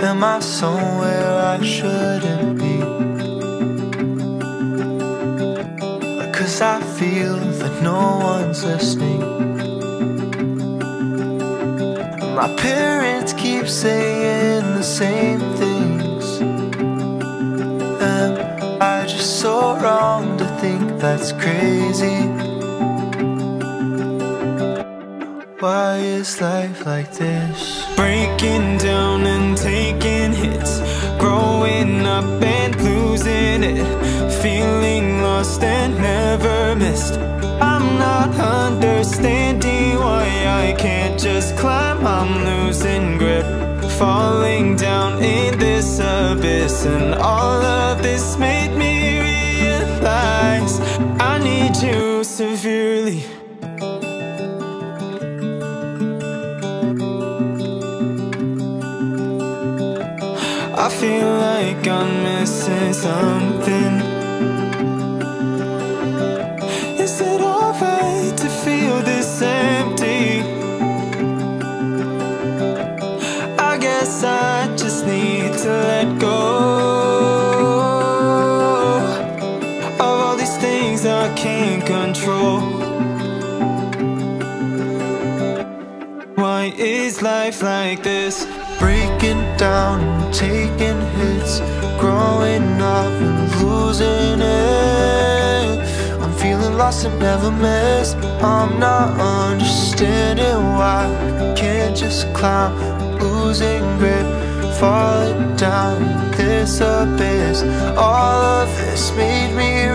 am I somewhere I shouldn't be? Cause I feel that no one's listening. My parents keep saying the same things. Am I just so wrong to think that's crazy? Why is life like this? Breaking down and taking hits. Growing up and losing it. Feeling lost and never missed. I'm not understanding why I can't just climb. I'm losing grip. Falling down in this abyss. And all of this made me realize I need you severely I feel like I'm missing something Is it alright to feel this empty? I guess I just need to let go Of all these things I can't control Why is life like this? Breaking down taking hits Growing up and losing it. I'm feeling lost and never missed I'm not understanding why. I can't just climb Losing grip, falling down this abyss. All of this made me